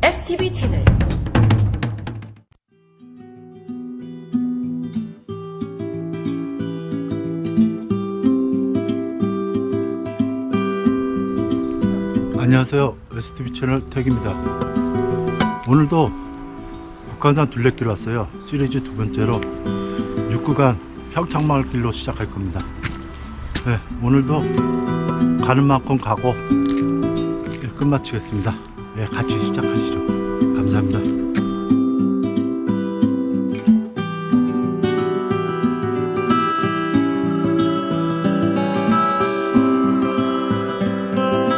STV 채널 안녕하세요. STV 채널 택입니다. 오늘도 북한산 둘레길 왔어요. 시리즈 두 번째로 6구간 평창마을 길로 시작할 겁니다. 네, 오늘도 가는 만큼 가고 네, 끝마치겠습니다. 네, 같이 시작하시죠. 감사합니다.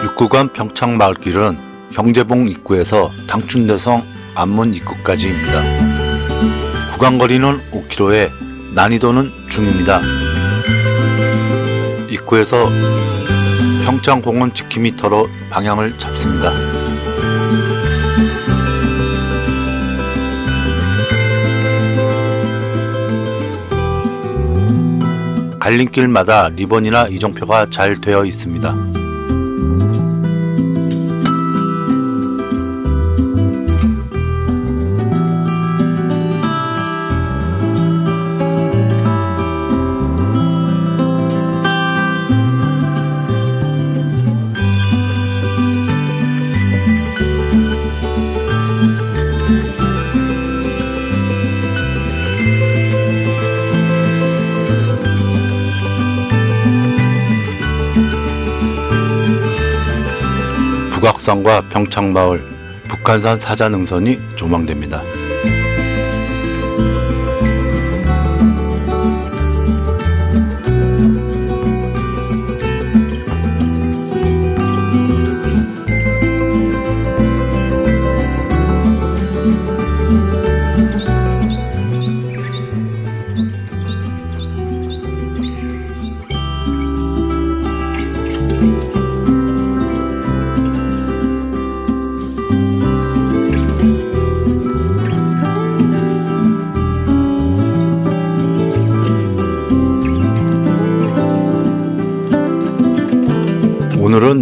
육구간 평창마을길은 경제봉 입구에서 당춘대성 안문 입구까지입니다. 구간 거리는 5km에 난이도는 중입니다. 입구에서 평창공원 지키미터로 방향을 잡습니다. 갈림길마다 리본이나 이정표가 잘 되어 있습니다. 북악산과 평창마을, 북한산 사자능선이 조망됩니다.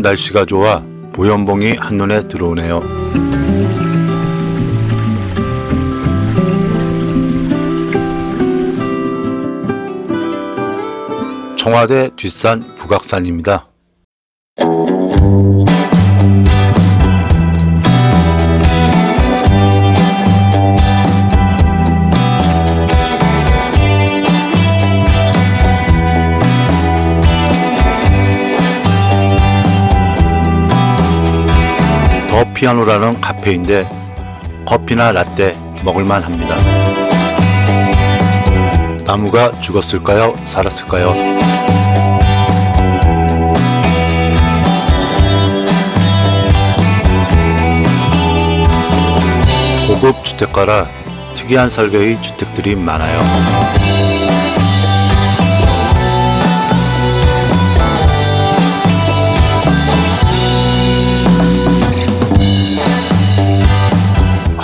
날씨가 좋아 보연봉이 한눈에 들어오네요. 청와대 뒷산 북악산입니다. 피아노라는 카페인데 커피나 라떼 먹을만 합니다. 나무가 죽었을까요? 살았을까요? 고급 주택가라 특이한 설계의 주택들이 많아요.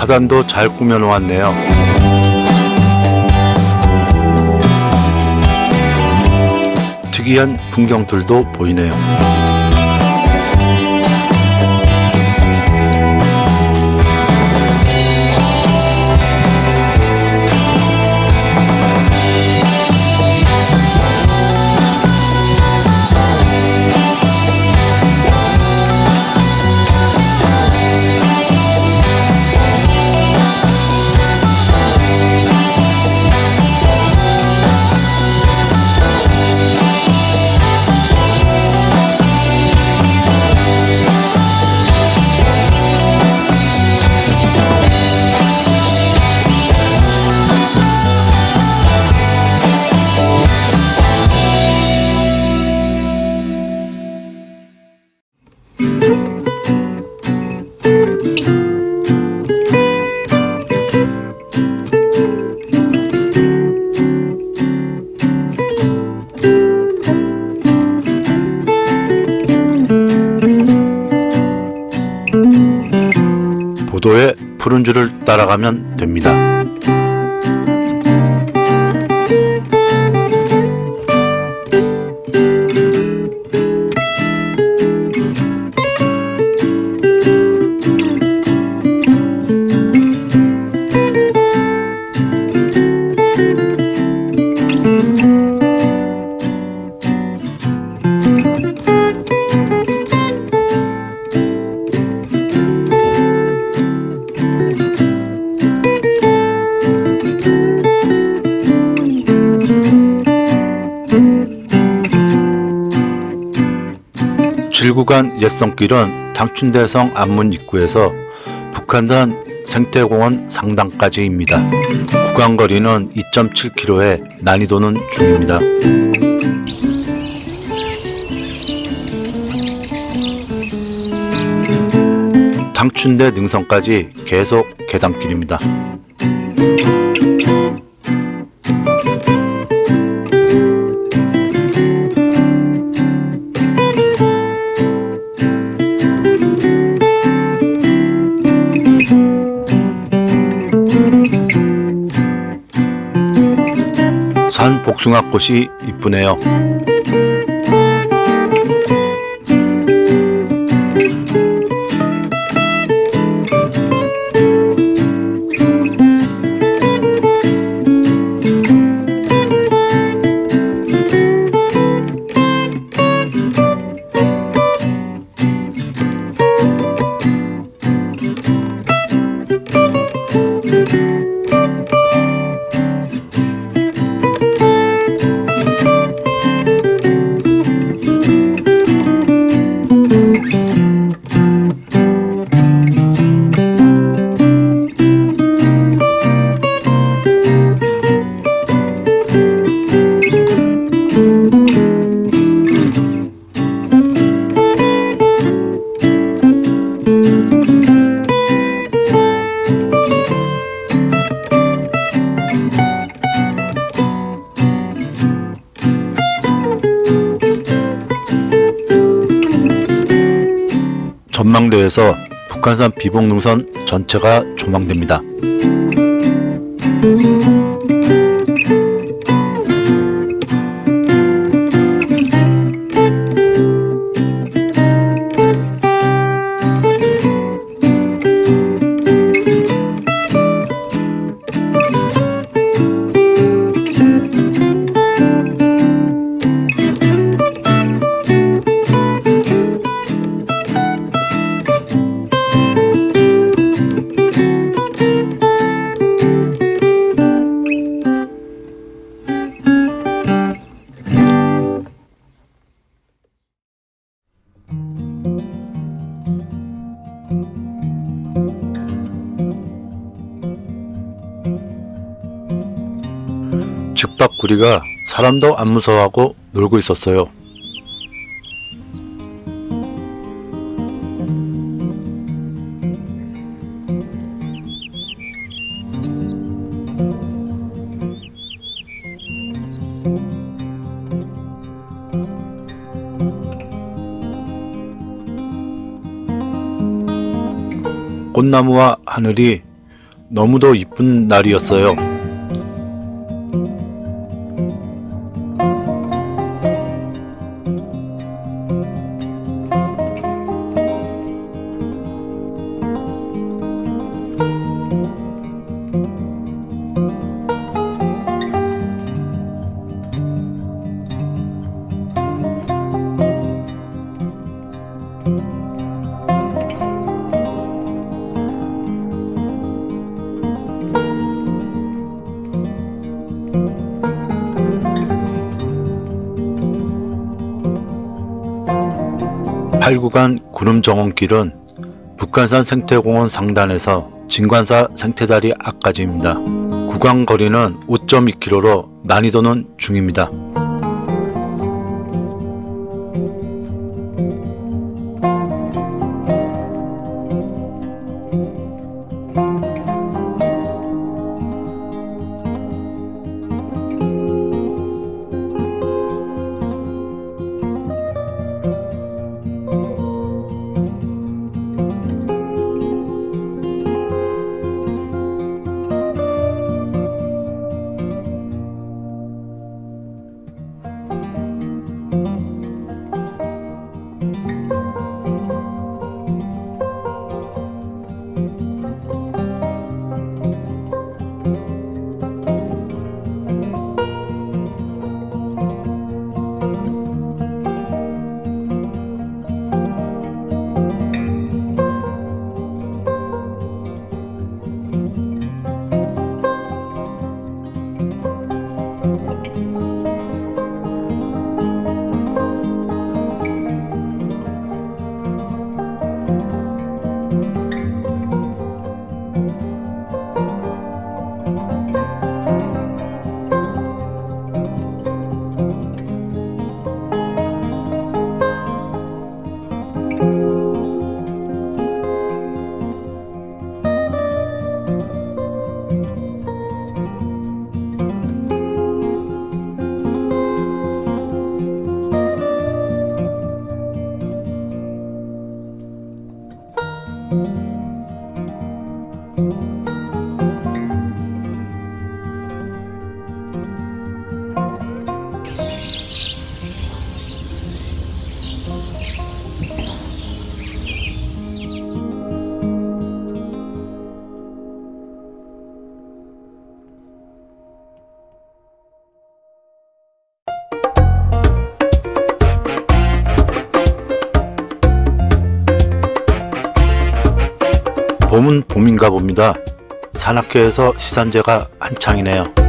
화단도 잘 꾸며 놓았네요. 특이한 풍경들도 보이네요. 7구간 예성길은 당춘대성 안문 입구에서 북한산 생태공원 상단까지입니다. 구간 거리는 2.7km에 난이도는 중입니다. 당춘대 능선까지 계속 계단길입니다. 산 복숭아꽃이 이쁘네요. 북한산 비봉능선 전체가 조망됩니다. 즉박구리가 사람도 안 무서워하고 놀고 있었어요. 꽃나무와 하늘이 너무도 이쁜 날이었어요. 팔구간 구름정원길은 북한산 생태공원 상단에서 진관사 생태다리 앞까지입니다. 구간 거리는 5.2km로 난이도는 중입니다. 봄은 봄인가 봅니다. 산악회에서 시산제가 한창이네요.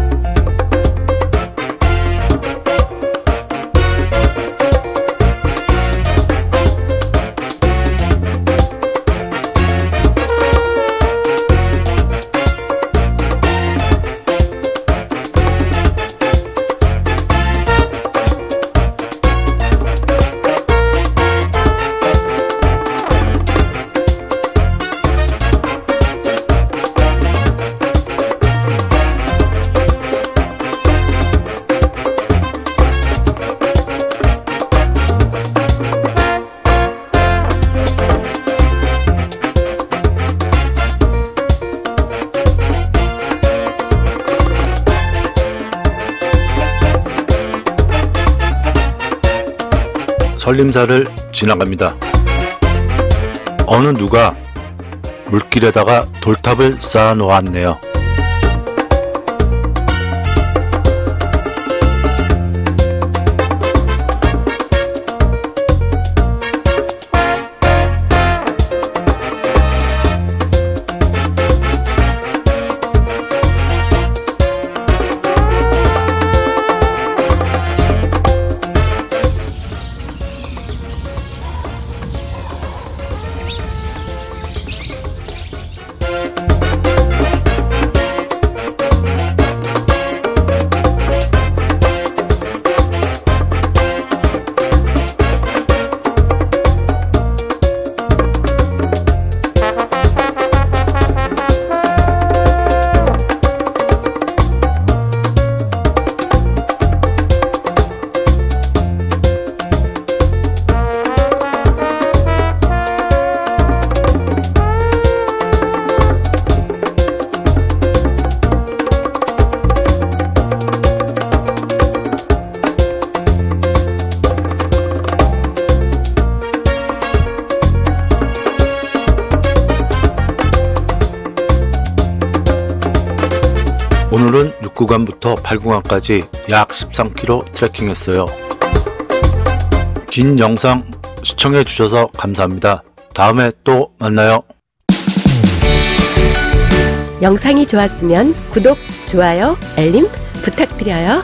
설림사를 지나갑니다. 어느 누가 물길에다가 돌탑을 쌓아 놓았네요. 구간부터 8구간까지 약 13km 트레킹했어요. 긴 영상 시청해 주셔서 감사합니다. 다음에 또 만나요. 영상이 좋았으면 구독, 좋아요, 알림 부탁드려요.